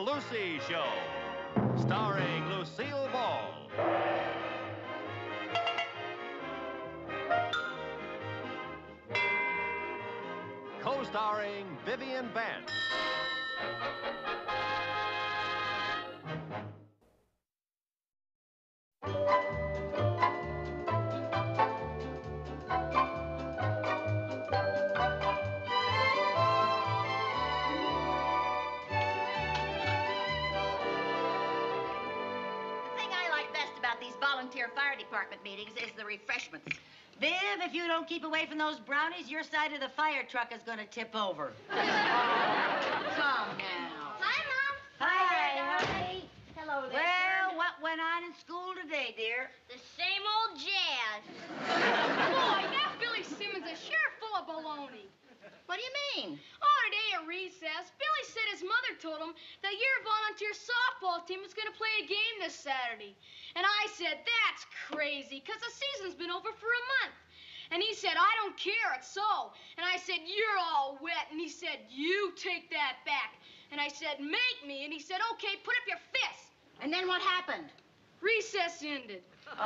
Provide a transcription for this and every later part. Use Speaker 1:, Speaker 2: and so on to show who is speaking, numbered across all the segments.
Speaker 1: Lucy Show, starring Lucille Ball. Co-starring Vivian Vance.
Speaker 2: Department meetings is the refreshments. Viv, if you don't keep away from those brownies, your side of the fire truck is going to tip over. Come now.
Speaker 3: Hi, Mom.
Speaker 2: Hi, honey.
Speaker 3: Hello there.
Speaker 2: Well, what went on in school today, dear?
Speaker 3: the same old jazz.
Speaker 4: Boy, that Billy Simmons is sure full of baloney.
Speaker 2: What do you mean?
Speaker 4: Oh, today at recess, Billy said his mother told him that your volunteer softball team was going to play a game this Saturday. And I said, that's crazy, because the season's been over for a month. And he said, I don't care, it's so. And I said, you're all wet. And he said, you take that back. And I said, make me. And he said, okay, put up your fist.
Speaker 2: And then what happened?
Speaker 4: Recess ended.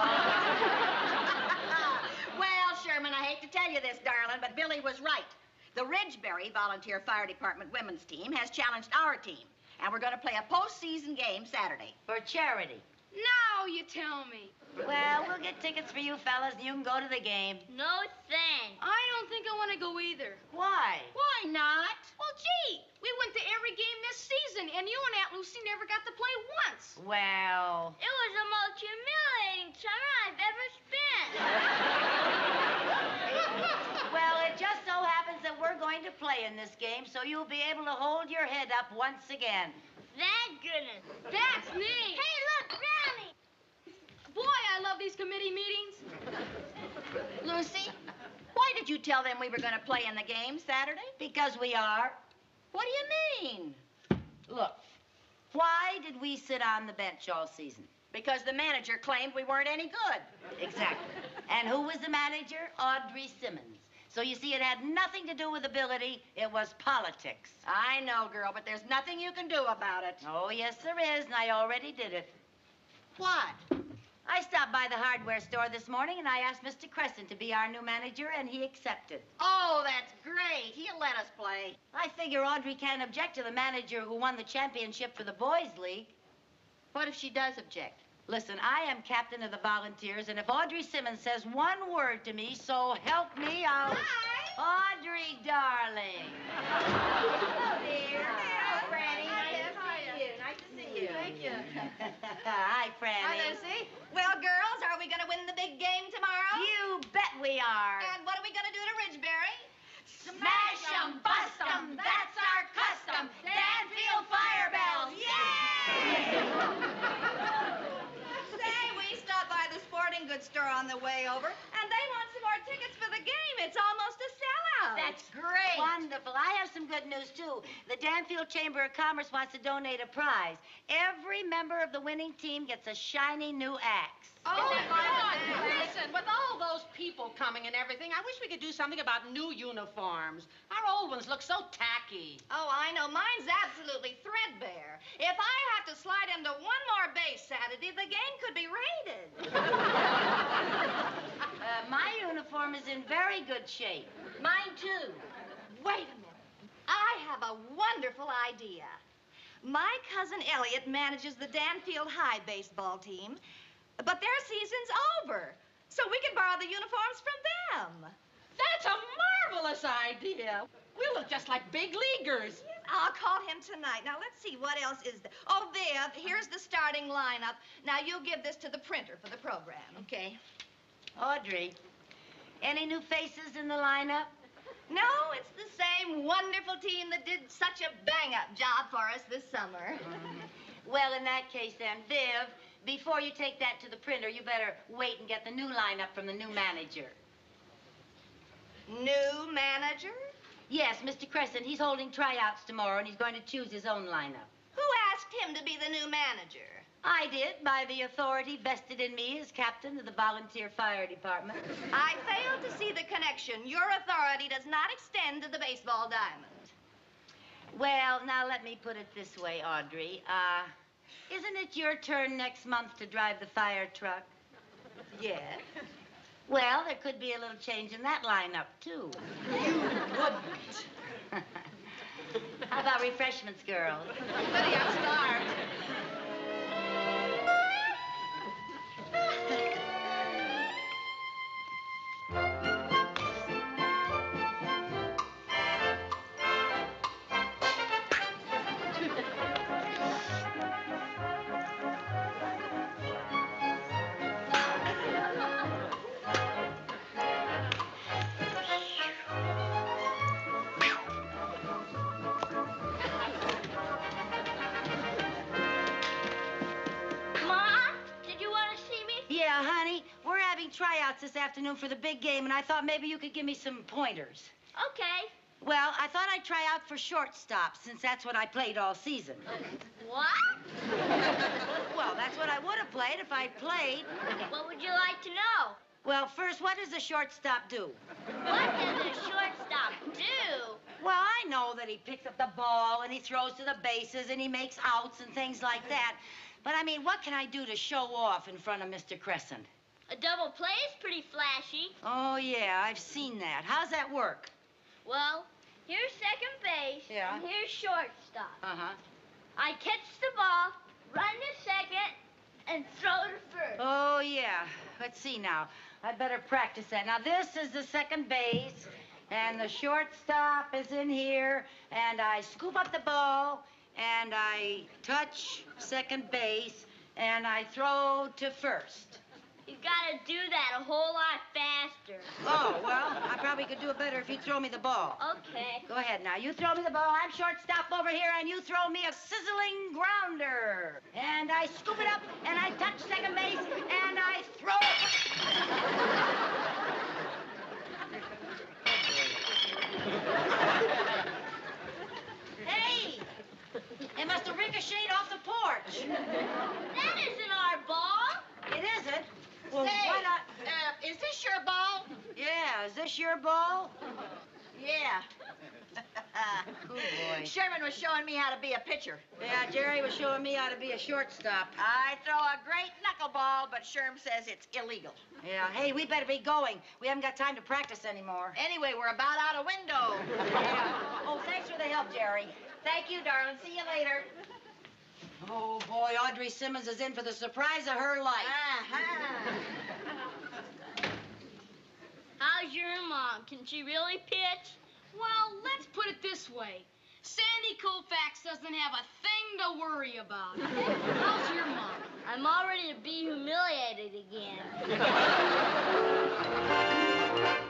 Speaker 2: well, Sherman, I hate to tell you this, darling, but Billy was right. The Ridgeberry Volunteer Fire Department women's team has challenged our team, and we're going to play a postseason game Saturday. For charity.
Speaker 4: Now you tell me.
Speaker 2: Well, we'll get tickets for you fellas, and you can go to the game.
Speaker 3: No thanks.
Speaker 4: I don't think I want to go either.
Speaker 2: Why? Why not?
Speaker 4: Well, gee, we went to every game this season, and you and Aunt Lucy never got to play once.
Speaker 2: Well,
Speaker 3: It was the most humiliating summer I've ever spent.
Speaker 2: well, it just so happens that we're going to play in this game, so you'll be able to hold your head up once again.
Speaker 3: Thank goodness.
Speaker 4: That's neat.
Speaker 3: Hey, look, Brownie.
Speaker 4: Boy, I love these committee meetings.
Speaker 2: Lucy, why did you tell them we were going to play in the game Saturday? Because we are. What do you mean? Look, why did we sit on the bench all season? Because the manager claimed we weren't any good. Exactly. and who was the manager? Audrey Simmons. So you see, it had nothing to do with ability, it was politics. I know, girl, but there's nothing you can do about it. Oh, yes, there is, and I already did it. What? I stopped by the hardware store this morning and I asked Mr. Crescent to be our new manager, and he accepted. Oh, that's great. He'll let us play. I figure Audrey can't object to the manager who won the championship for the Boys League. What if she does object? Listen, I am captain of the volunteers, and if Audrey Simmons says one word to me, so help me, I'll. Hi. Audrey, darling. Hello, dear. Hello, Franny. Nice to see you. Nice to see you. Thank you. Hi, Franny.
Speaker 5: Hi, Lucy. Well, girls, are we going to win the big game tomorrow?
Speaker 2: You bet we are.
Speaker 5: And what are we going to do to Ridgeberry?
Speaker 2: Smash 'em, bust 'em, that's our custom. Danfield Fire Bells, yay!
Speaker 5: Say, we stopped by the sporting goods store on the way over, and they want some more tickets for the game. It's almost a sellout.
Speaker 2: That's great. Wonderful. I have some good news, too. The Danfield Chamber of Commerce wants to donate a prize. Every member of the winning team gets a shiny new axe.
Speaker 6: Oh, God. Listen, with all those people coming and everything, I wish we could do something about new uniforms. Our old ones look so tacky.
Speaker 5: Oh, I know. Mine's absolutely threadbare. If I have to slide into one more base Saturday, the game could be raided.
Speaker 2: Uh, my uniform is in very good shape. Mine, too.
Speaker 5: Wait a minute. I have a wonderful idea. My cousin Elliot manages the Danfield High baseball team, but their season's over. So we can borrow the uniforms from them.
Speaker 6: That's a marvelous idea. We'll look just like big leaguers.
Speaker 5: I'll call him tonight. Now, let's see, what else is there? Oh, Viv, here's the starting lineup. Now, you give this to the printer for the program.
Speaker 2: Okay. Audrey, any new faces in the lineup?
Speaker 5: No, it's the same wonderful team that did such a bang-up job for us this summer. Mm-hmm.
Speaker 2: Well, in that case, then, Viv, before you take that to the printer, you better wait and get the new lineup from the new manager.
Speaker 5: New manager?
Speaker 2: Yes, Mr. Crescent. He's holding tryouts tomorrow, and he's going to choose his own lineup.
Speaker 5: Who asked him to be the new manager?
Speaker 2: I did, by the authority vested in me as captain of the volunteer fire department.
Speaker 5: I fail to see the connection. Your authority does not extend to the baseball diamond.
Speaker 2: Well, now let me put it this way, Audrey. Uh, isn't it your turn next month to drive the fire truck?
Speaker 5: Yes.
Speaker 2: Well, there could be a little change in that lineup, too.
Speaker 5: You wouldn't.
Speaker 2: How about refreshments, girls?
Speaker 5: Lydia, start.
Speaker 3: Mom,
Speaker 2: this afternoon for the big game, and I thought maybe you could give me some pointers.
Speaker 3: Okay.
Speaker 2: Well, I thought I'd try out for shortstop, since that's what I played all season.
Speaker 3: What?
Speaker 2: Well, that's what I would have played if I'd played.
Speaker 3: What would you like to know?
Speaker 2: Well, first, what does a shortstop do?
Speaker 3: What does a shortstop do?
Speaker 2: Well, I know that he picks up the ball and he throws to the bases and he makes outs and things like that. But I mean, what can I do to show off in front of Mr. Crescent?
Speaker 3: A double play is pretty flashy.
Speaker 2: Oh, yeah, I've seen that. How's that work?
Speaker 3: Well, here's second base.
Speaker 2: Yeah.
Speaker 3: And here's shortstop.
Speaker 2: Uh huh.
Speaker 3: I catch the ball, run to second, and throw to first.
Speaker 2: Oh, yeah. Let's see now. I'd better practice that. Now, this is the second base, and the shortstop is in here, and I scoop up the ball, and I touch second base, and I throw to first.
Speaker 3: You gotta do that a whole lot faster.
Speaker 2: Oh, well, I probably could do it better if you throw me the ball.
Speaker 3: Okay.
Speaker 2: Go ahead now. You throw me the ball. I'm shortstop over here, and you throw me a sizzling grounder. And I scoop it up, and I touch second base, and I throw it. hey! It must have ricocheted off the porch.
Speaker 3: That isn't our ball.
Speaker 2: It isn't. Well,
Speaker 5: Say,
Speaker 2: why not?
Speaker 5: uh, is this your ball?
Speaker 2: Yeah, is this your ball?
Speaker 5: Yeah.
Speaker 2: Good boy.
Speaker 5: Sherman was showing me how to be a pitcher.
Speaker 2: Yeah, Jerry was showing me how to be a shortstop.
Speaker 5: I throw a great knuckleball, but Sherm says it's illegal.
Speaker 2: Yeah, hey, we better be going. We haven't got time to practice anymore.
Speaker 5: Anyway, we're about out of window.
Speaker 2: Yeah. Oh, thanks for the help, Jerry.
Speaker 5: Thank you, darling. See you later.
Speaker 2: Oh, boy, Audrey Simmons is in for the surprise of her life.
Speaker 5: Uh-huh.
Speaker 3: How's your mom? Can she really pitch?
Speaker 4: Well, let's put it this way. Sandy Koufax doesn't have a thing to worry about. How's your mom?
Speaker 3: I'm all ready to be humiliated again.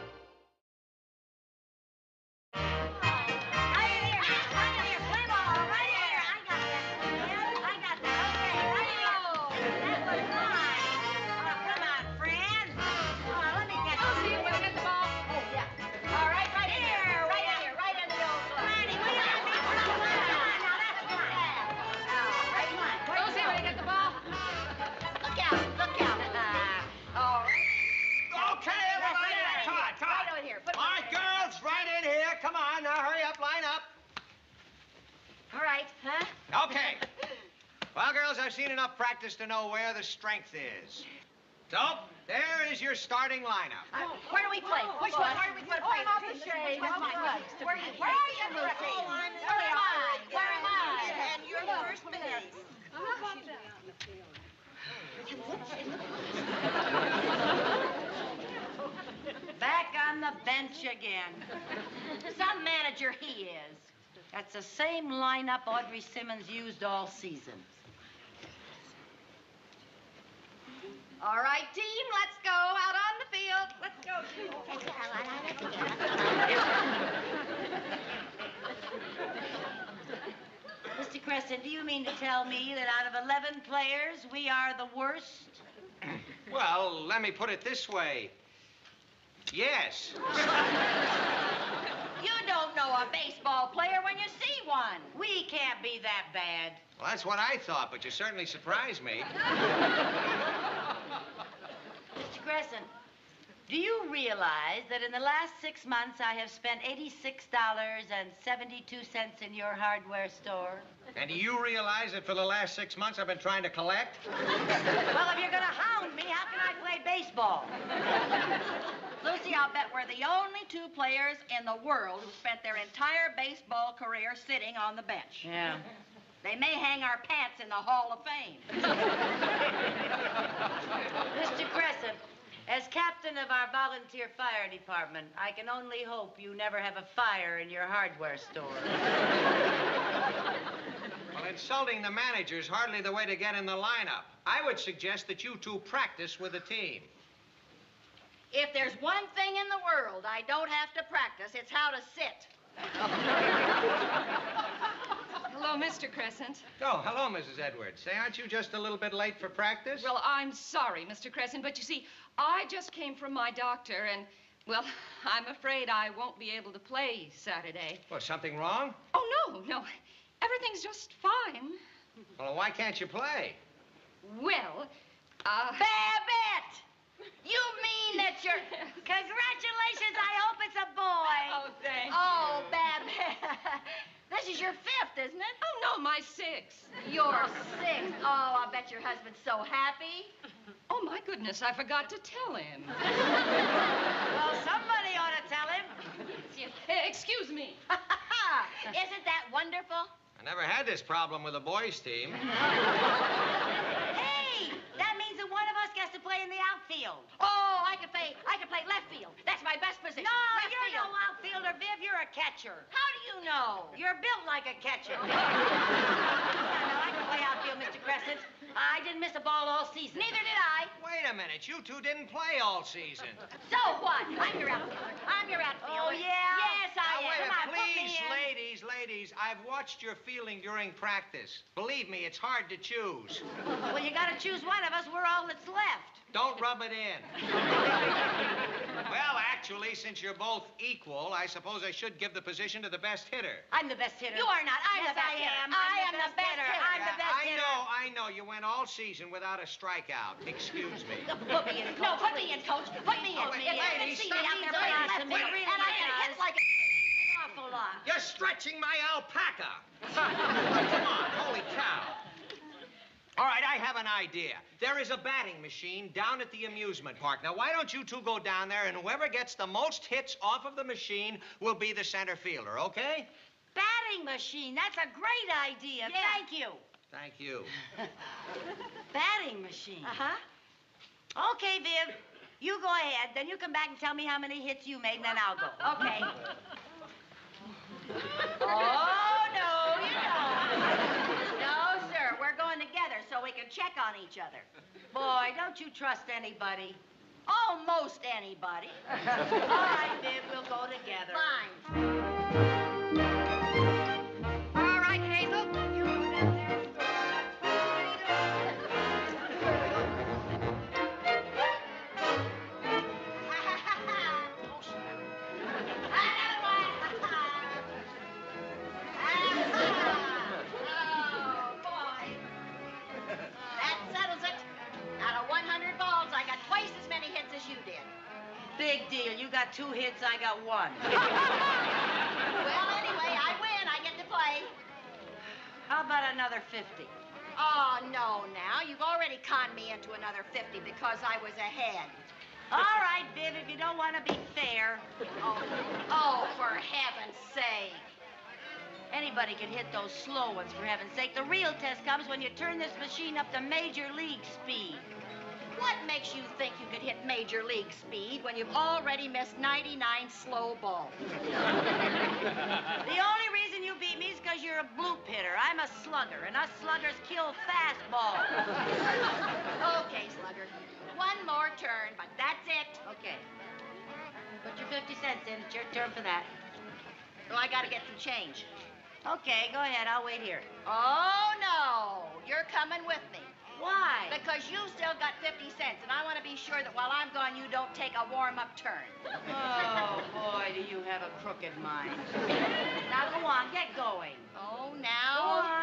Speaker 7: seen enough practice to know where the strength is. So, there is your starting lineup.
Speaker 2: Uh, where do we play? Which one? Where do we play?
Speaker 5: Hold off the shade.
Speaker 2: Where's
Speaker 5: Hold
Speaker 2: mine? Where, where are you, Lucy?
Speaker 5: Oh, I'm
Speaker 2: Where am I? Where am I?
Speaker 5: And you're first base.
Speaker 2: Back on the bench again. Some manager he is. That's the same lineup Audrey Simmons used all season.
Speaker 5: All right, team, let's go out on the field. Let's go.
Speaker 2: Mr. Crescent, do you mean to tell me that out of 11 players, we are the worst?
Speaker 7: Well, let me put it this way. Yes.
Speaker 2: You don't know a baseball player when you see one. We can't be that bad.
Speaker 7: Well, that's what I thought, but you certainly surprised me.
Speaker 2: Mr. Crescent, Do you realize that in the last six months I have spent $86.72 in your hardware store?
Speaker 7: And do you realize that for the last six months I've been trying to collect?
Speaker 2: Well, if you're going to hound me, how can I play baseball? Lucy, I'll bet we're the only two players in the world who spent their entire baseball career sitting on the bench.
Speaker 8: Yeah.
Speaker 2: They may hang our pants in the Hall of Fame. Mr. Crescent, as captain of our volunteer fire department, I can only hope you never have a fire in your hardware store.
Speaker 7: Well, insulting the manager is hardly the way to get in the lineup. I would suggest that you two practice with the team.
Speaker 2: If there's one thing in the world I don't have to practice, it's how to sit.
Speaker 8: Hello, Mr. Crescent.
Speaker 7: Oh, hello, Mrs. Edwards. Say, aren't you just a little bit late for practice?
Speaker 8: Well, I'm sorry, Mr. Crescent, but you see, I just came from my doctor, and, well, I'm afraid I won't be able to play Saturday.
Speaker 7: Well, something wrong?
Speaker 8: Oh, no, no. Everything's just fine.
Speaker 7: Well, why can't you play?
Speaker 8: Well, uh.
Speaker 2: Babbitt! You mean that you're. Congratulations, I hope it's a boy.
Speaker 8: Oh, thanks.
Speaker 2: Oh, Babbitt. this is your fifth, isn't it?
Speaker 8: Oh, no, my sixth.
Speaker 2: Your sixth. Oh, I bet your husband's so happy.
Speaker 8: Oh, my goodness, I forgot to tell him.
Speaker 2: Well, somebody ought to tell him.
Speaker 8: Eh, Excuse me.
Speaker 2: Isn't that wonderful?
Speaker 7: I never had this problem with the boys' team.
Speaker 2: Hey, that means that one of us gets to play in the outfield. Oh, I can play. I can play left field. That's my best position. No, left you're field. no outfielder, Viv. You're a catcher. How do you know? You're built like a catcher. yeah, no, I can play Mr. Crescent. I didn't miss a ball all season. Neither did I.
Speaker 7: Wait a minute. You two didn't play all season.
Speaker 2: So what? I'm your outfielder. I'm your outfielder. Oh yeah. Yes, I
Speaker 7: Now,
Speaker 2: am.
Speaker 7: wait a
Speaker 2: Come on,
Speaker 7: minute.
Speaker 2: put me
Speaker 7: Please,
Speaker 2: in.
Speaker 7: ladies, ladies, I've watched your fielding during practice. Believe me, it's hard to choose.
Speaker 2: Well, you got to choose one of us. We're all that's left.
Speaker 7: Don't rub it in. well, actually, since you're both equal, I suppose I should give the position to the best hitter.
Speaker 2: I'm the best hitter. You are not. I'm
Speaker 5: Yes,
Speaker 2: the best
Speaker 5: I
Speaker 2: hitter.
Speaker 5: am.
Speaker 2: I
Speaker 5: I'm
Speaker 2: am
Speaker 5: the
Speaker 2: the best hitter. I'm the
Speaker 7: Yeah,
Speaker 2: best
Speaker 7: I
Speaker 2: hitter.
Speaker 7: know, I know. You went all season without a strikeout. Excuse me.
Speaker 2: Put me in, coach. No, put me in, coach. Put me in.
Speaker 7: Oh, wait,
Speaker 2: If I can
Speaker 7: ladies,
Speaker 2: see me
Speaker 7: stop
Speaker 2: out there
Speaker 7: doing
Speaker 2: playing left
Speaker 7: to me.
Speaker 2: field,
Speaker 7: It
Speaker 2: and I can hit like a an awful lot.
Speaker 7: You're stretching my alpaca. Come on, holy cow. All right, I have an idea. There is a batting machine down at the amusement park. Now, why don't you two go down there, and whoever gets the most hits off of the machine will be the center fielder, okay?
Speaker 2: Batting machine. That's a great idea. Thank you.
Speaker 7: Thank you.
Speaker 2: Batting machine. Uh-huh. Okay, Viv. You go ahead. Then you come back and tell me how many hits you made, and then I'll go. Okay. oh, no, you don't. No, sir. We're going together so we can check on each other. Boy, don't you trust anybody. Almost anybody. All right, Viv, we'll go together. Fine. Big deal. You got two hits, I got one. well, anyway, I win. I get to play. How about another 50? Oh, no, now. You've already conned me into another 50 because I was ahead. All right, Viv, if you don't want to be fair. Oh, oh, for heaven's sake. Anybody can hit those slow ones, for heaven's sake. The real test comes when you turn this machine up to major league speed. What makes you think you could hit major league speed when you've already missed 99 slow balls? the only reason you beat me is because you're a bloop hitter. I'm a slugger, and us sluggers kill fastballs. okay, slugger. One more turn, but that's it. Okay. Put your 50 cents in. It's your turn for that. So I gotta get some change. Okay, go ahead. I'll wait here. Oh, no. You're coming with me. Why? Because you still got 50 cents, and I want to be sure that while I'm gone, you don't take a warm-up turn. Oh, boy, do you have a crooked mind. now, go on. Get going. Oh, now.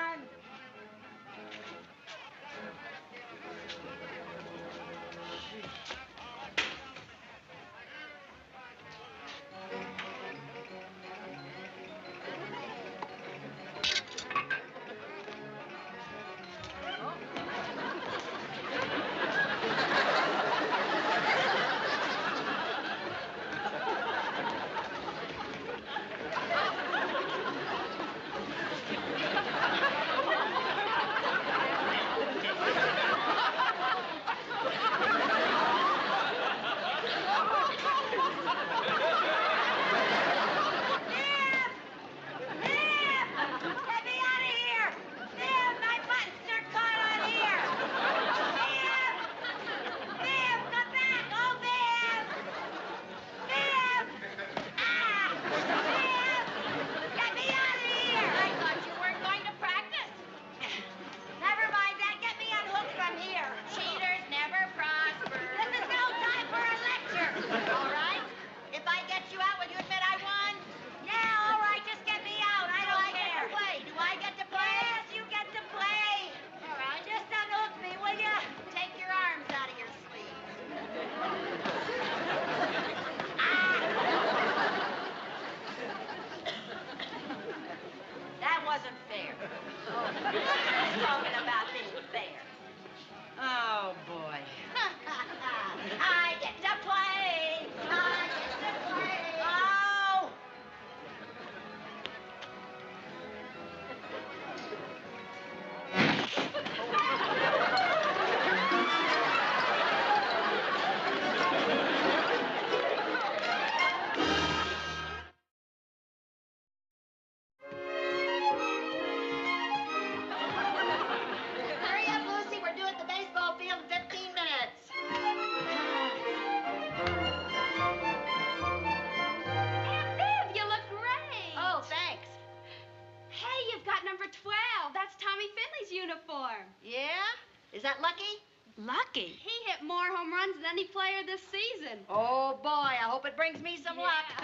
Speaker 2: Lucky.
Speaker 4: He hit more home runs than any player this season.
Speaker 2: Oh, boy. I hope it brings me some luck.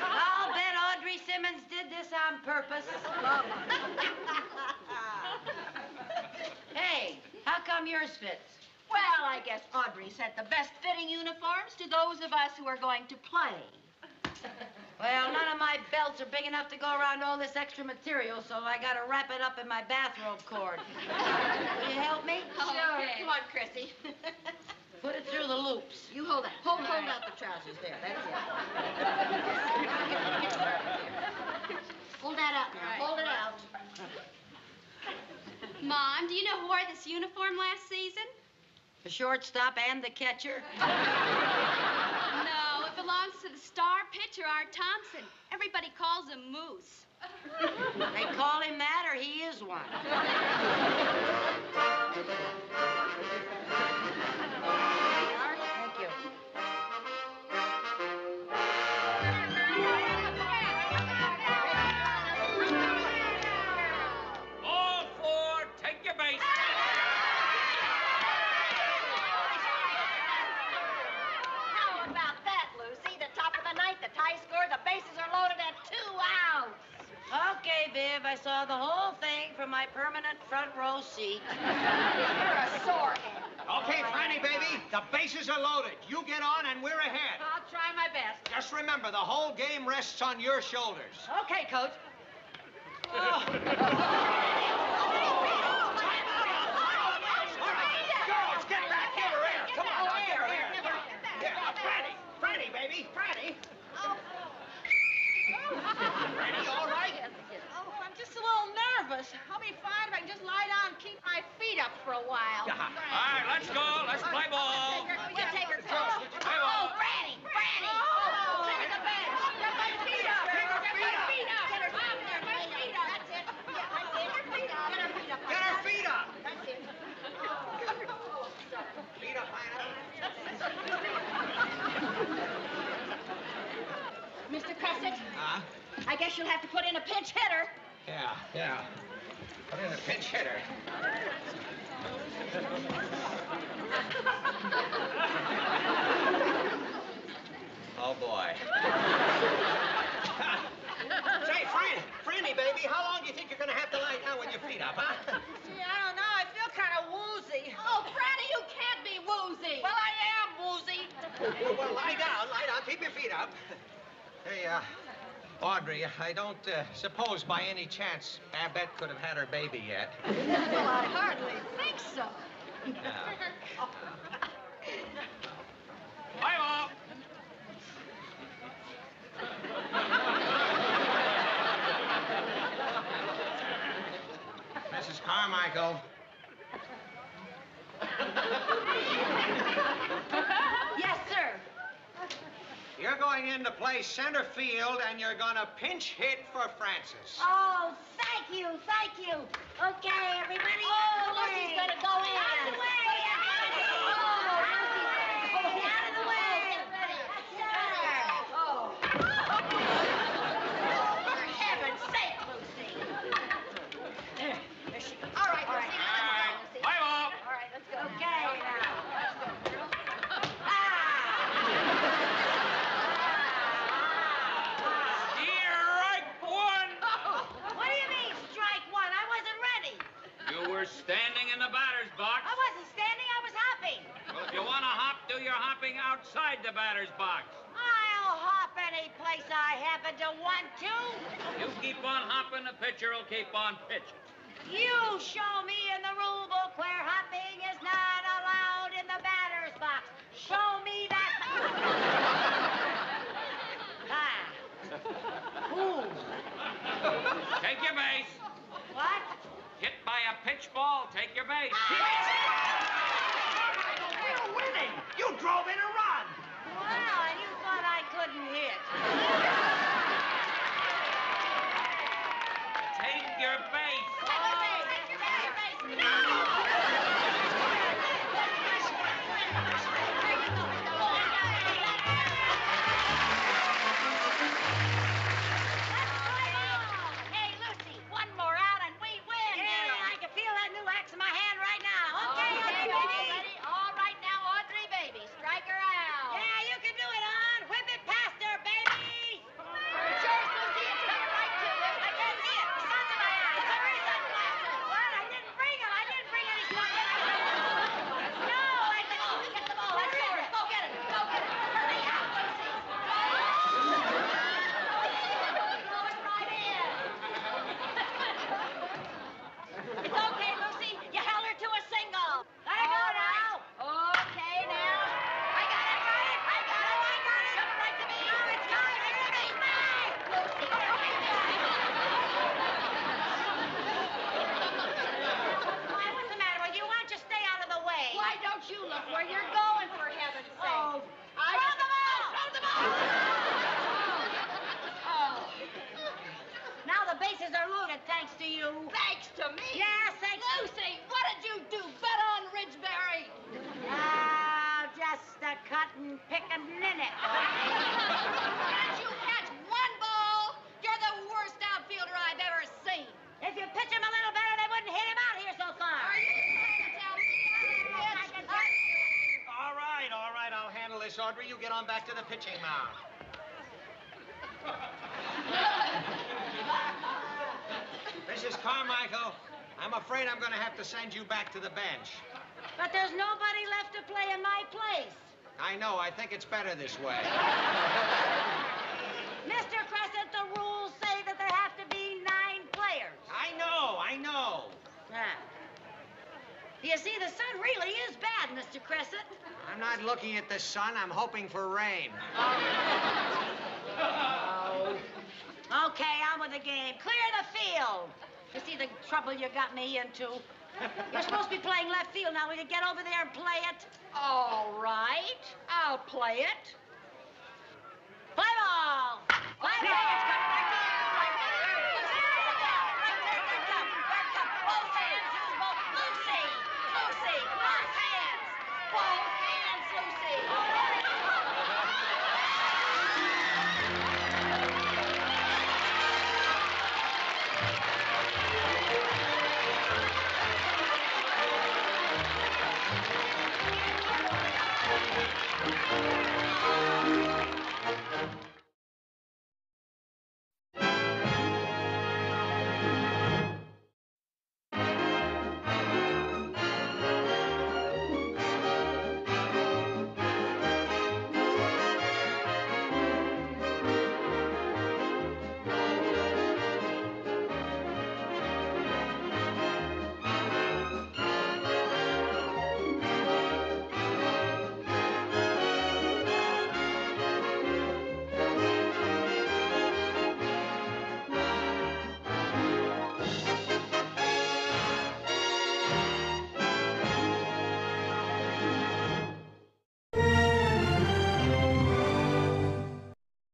Speaker 2: I'll bet Audrey Simmons did this on purpose. hey, how come yours fits?
Speaker 9: Well, I guess Audrey sent the best fitting uniforms to those of us who are going to play.
Speaker 2: Well, none of my belts are big enough to go around all this extra material, so I gotta wrap it up in my bathrobe cord. Will you help me?
Speaker 9: Oh, sure. Come on, Chrissy.
Speaker 2: Put it through the loops.
Speaker 9: You hold that. Hold, hold out the trousers there. That's it. hold that up now. Hold it out.
Speaker 4: Mom, do you know who wore this uniform last season?
Speaker 2: The shortstop and the catcher.
Speaker 4: No, it belongs to the star pitcher, Art Thompson. Everybody calls him Moose.
Speaker 2: They call him that, or he is one. seat.
Speaker 9: You're a sorehead.
Speaker 7: Okay, Franny, baby, the bases are loaded. You get on, and we're ahead.
Speaker 9: I'll try my best.
Speaker 7: Just remember, the whole game rests on your shoulders.
Speaker 9: Okay, Coach.
Speaker 7: Girls, get back here, here. Come on, now, get her here. Yeah, Franny, Franny, baby, Franny. Franny, all right?
Speaker 6: Oh, I'm just a little nervous. I'll be fine if I can just lie down and keep my feet up for a while.
Speaker 7: All right, let's go. Let's play ball.
Speaker 9: We'll take her,
Speaker 7: Girls,
Speaker 9: Coach.
Speaker 7: play ball.
Speaker 9: Oh, Franny, Franny.
Speaker 6: Oh.
Speaker 9: Sit at the bench. Get my feet up.
Speaker 7: Get her
Speaker 9: Get
Speaker 7: feet
Speaker 9: my
Speaker 7: up.
Speaker 9: feet. Get her feet up. That's it. Yeah. Get her feet up. Get her feet up.
Speaker 7: Get her feet up.
Speaker 9: That's it.
Speaker 7: Feet up high enough.
Speaker 9: Mr. Crescent,
Speaker 7: Huh?
Speaker 9: I guess you'll have to put in a pinch hitter.
Speaker 7: Yeah, yeah. Put in a pinch hitter. oh, boy. Say, Fran, Franny, baby, how long do you think you're going to have to lie down with your feet up, huh?
Speaker 6: Gee, I don't know. I feel kind of woozy.
Speaker 9: Oh, Franny, you can't be woozy.
Speaker 6: Well, I am woozy.
Speaker 7: well, well, lie down, lie down. Keep your feet up. Hey, uh, Audrey, I don't uh, suppose by any chance Babette could have had her baby yet.
Speaker 9: well, I hardly think so.
Speaker 7: Yeah. Bye, Mom. Mrs. Carmichael.
Speaker 2: Yes, sir.
Speaker 7: You're going in to play center field, and you're going to pinch hit for Francis.
Speaker 2: Oh, thank you, thank you. Okay, everybody.
Speaker 9: Oh, Lucy's gonna go in.
Speaker 2: Out of the way. Out of the way. Oh.
Speaker 9: For heaven's sake, Lucy. There, there she goes. All right, Lucy.
Speaker 7: All right. Bye, Mom.
Speaker 9: All right, let's go.
Speaker 2: Okay, now.
Speaker 7: Strike one.
Speaker 9: standing in the batter's box.
Speaker 2: I wasn't standing, I was hopping.
Speaker 9: Well, if you want to hop, do your hopping outside the batter's box.
Speaker 2: I'll hop any place I happen to want to.
Speaker 9: You keep on hopping, will keep on pitching.
Speaker 2: You show me in the rule book where hopping is not allowed in the batter's box. Show me that. ah. Ooh.
Speaker 9: Take your base.
Speaker 2: What?
Speaker 9: Hit by a pitch ball, take your base.
Speaker 7: A
Speaker 2: cut and pick a minute.
Speaker 5: Can't you catch one ball? You're the worst outfielder I've ever seen.
Speaker 2: If you pitch him a little better, they wouldn't hit him out here so far.
Speaker 5: Are you trying to tell me I can pitch?
Speaker 7: All right, all right. I'll handle this, Audrey. You get on back to the pitching mound. Mrs. Carmichael, I'm afraid I'm going to have to send you back to the bench.
Speaker 2: But there's nobody left to play in my place.
Speaker 7: I know. I think it's better this way.
Speaker 2: Mr. Crescent, the rules say that there have to be nine players.
Speaker 7: I know, I know.
Speaker 2: Ah. You see, the sun really is bad, Mr. Crescent.
Speaker 7: I'm not looking at the sun. I'm hoping for rain.
Speaker 2: Okay, on with the game. Clear the field. You see the trouble you got me into? You're supposed to be playing left field now. Will you get over there and play it? All right. I'll play it. Play ball. Play ball.